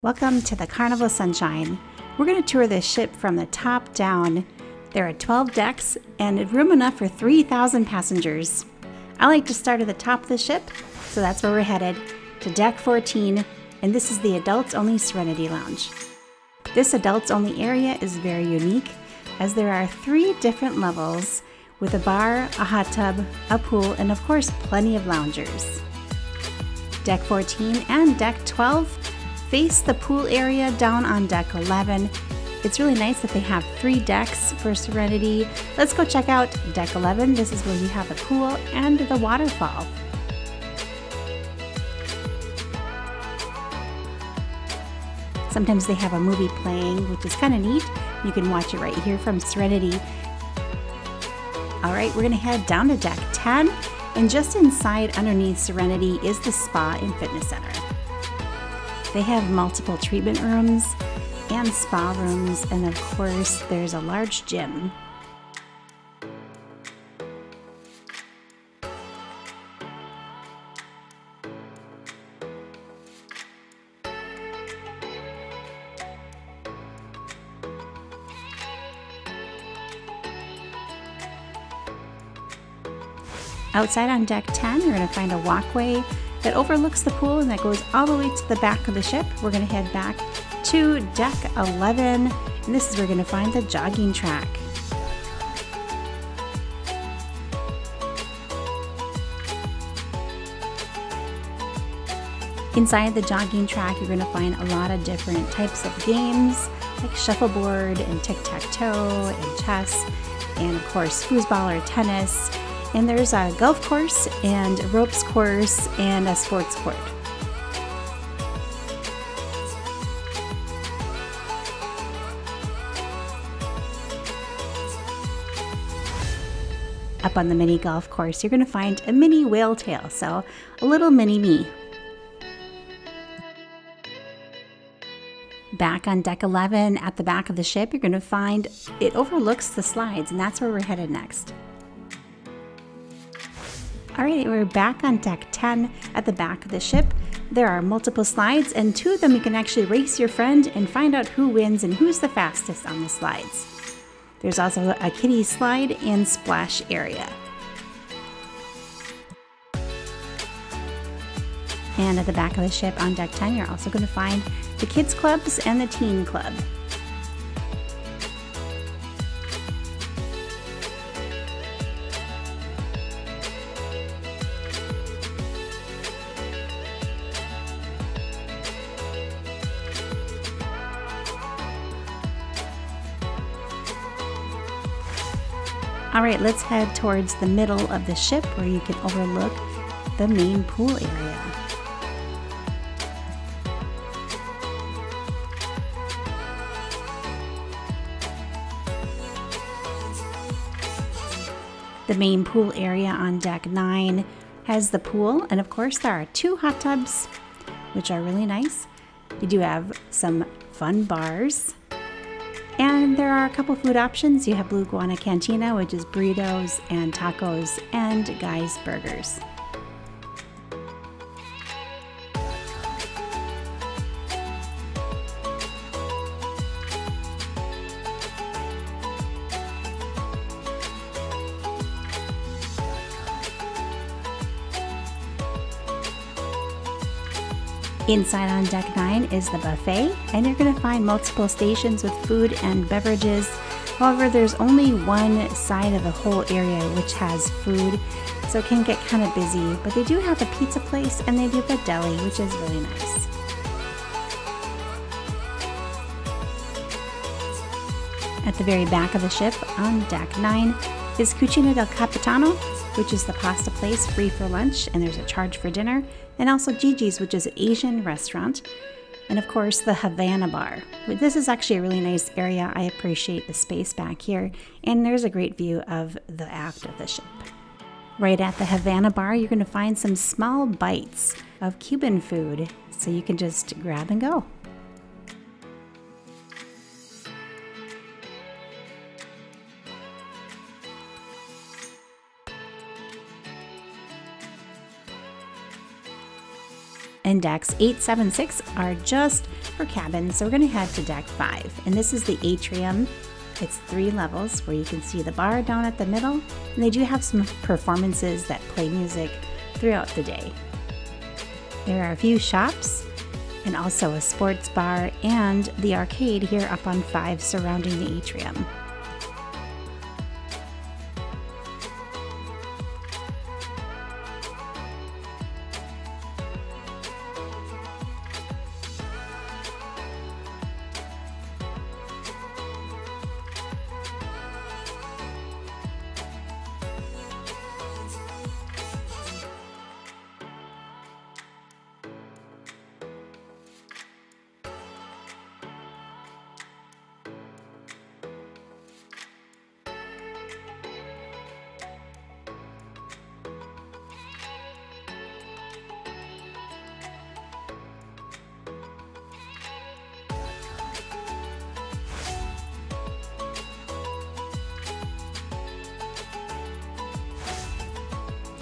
Welcome to the Carnival Sunshine. We're going to tour this ship from the top down. There are 12 decks and room enough for 3,000 passengers. I like to start at the top of the ship, so that's where we're headed, to deck 14, and this is the adults only Serenity Lounge. This adults only area is very unique as there are three different levels with a bar, a hot tub, a pool, and of course plenty of loungers. Deck 14 and deck 12 face the pool area down on deck 11. It's really nice that they have three decks for Serenity. Let's go check out deck 11. This is where you have the pool and the waterfall. Sometimes they have a movie playing, which is kind of neat. You can watch it right here from Serenity. All right, we're gonna head down to deck 10, and just inside underneath Serenity is the Spa and Fitness Center. They have multiple treatment rooms and spa rooms, and of course, there's a large gym. Outside on deck 10, you're going to find a walkway that overlooks the pool and that goes all the way to the back of the ship. We're going to head back to deck 11, and this is where we're going to find the jogging track. Inside the jogging track, you're going to find a lot of different types of games like shuffleboard and tic-tac-toe and chess, and of course foosball or tennis, and there's a golf course and ropes course and a sports court. Up on the mini golf course, you're going to find a mini whale tail, so a little mini me. Back on deck 11 at the back of the ship, you're going to find it overlooks the slides, and that's where we're headed next. Alright, we're back on deck 10 at the back of the ship. There are multiple slides, and two of them you can actually race your friend and find out who wins and who's the fastest on the slides. There's also a kiddie slide and splash area. And at the back of the ship on deck 10, you're also going to find the kids clubs and the teen club. All right, let's head towards the middle of the ship where you can overlook the main pool area. The main pool area on deck 9 has the pool, and of course, there are two hot tubs, which are really nice. You do have some fun bars and there are a couple food options. You have Blue Iguana Cantina, which is burritos and tacos, and Guy's Burgers. Inside on deck 9 is the buffet, and you're going to find multiple stations with food and beverages. However, there's only one side of the whole area which has food, so it can get kind of busy. But they do have a pizza place and they do have a deli, which is really nice. At the very back of the ship on deck 9 is Cucina del Capitano, which is the pasta place free for lunch, and there's a charge for dinner, and also JiJi's, which is an Asian restaurant, and of course the Havana Bar. This is actually a really nice area. I appreciate the space back here, and there's a great view of the aft of the ship. Right at the Havana Bar, you're going to find some small bites of Cuban food, so you can just grab and go. And decks 876 are just for cabins, so we're going to head to deck five. And this is the atrium. It's three levels where you can see the bar down at the middle. And they do have some performances that play music throughout the day. There are a few shops and also a sports bar and the arcade here up on five surrounding the atrium.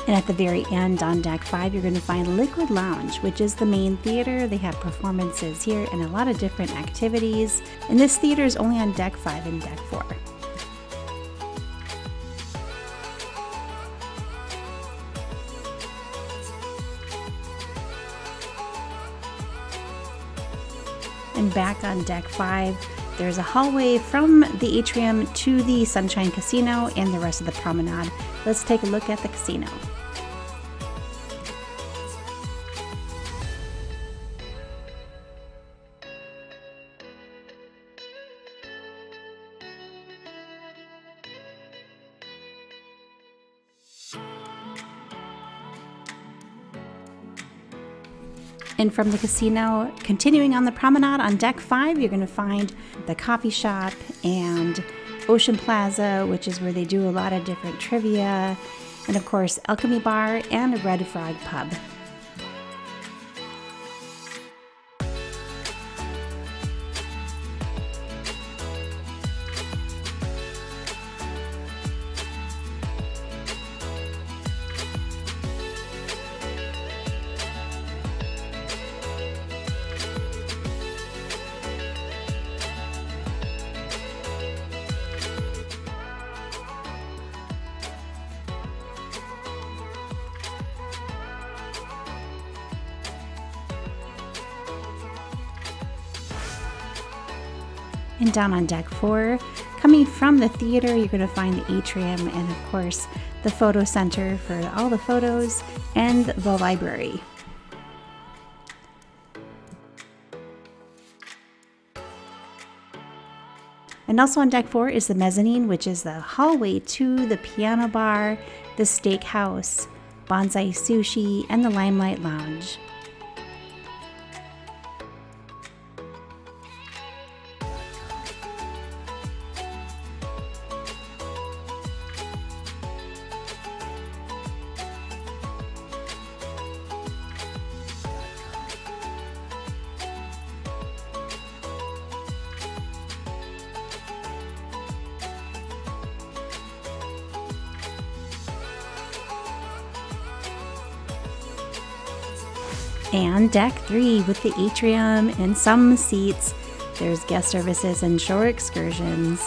And at the very end on deck five, you're going to find Liquid Lounge, which is the main theater. They have performances here and a lot of different activities. And this theater is only on deck five and deck four. And back on deck five, there's a hallway from the atrium to the Sunshine Casino and the rest of the promenade. Let's take a look at the casino. And from the casino, continuing on the promenade on deck five, you're going to find the coffee shop and Ocean Plaza, which is where they do a lot of different trivia, and of course, Alchemy Bar and Red Frog Pub. And down on deck four, coming from the theater, you're going to find the atrium and, of course, the photo center for all the photos and the library. And also on deck four is the mezzanine, which is the hallway to the piano bar, the steakhouse, bonsai sushi, and the limelight lounge. And deck three with the atrium and some seats. There's guest services and shore excursions.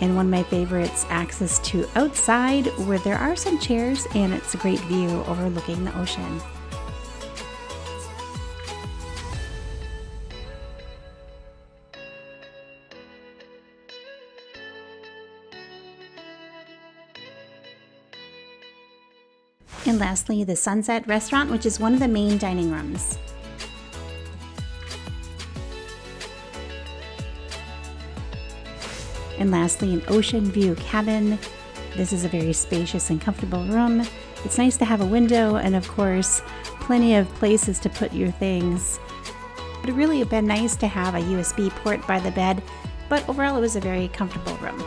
And one of my favorites, access to outside where there are some chairs and it's a great view overlooking the ocean. And lastly, the Sunset Restaurant, which is one of the main dining rooms. And lastly, an ocean view cabin. This is a very spacious and comfortable room. It's nice to have a window and, of course, plenty of places to put your things. It would really have been nice to have a USB port by the bed, but overall, it was a very comfortable room.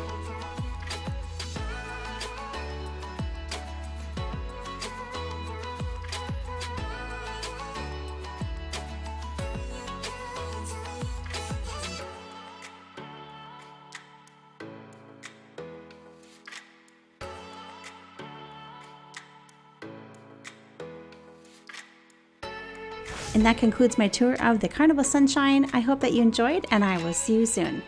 And that concludes my tour of the Carnival Sunshine. I hope that you enjoyed, and I will see you soon.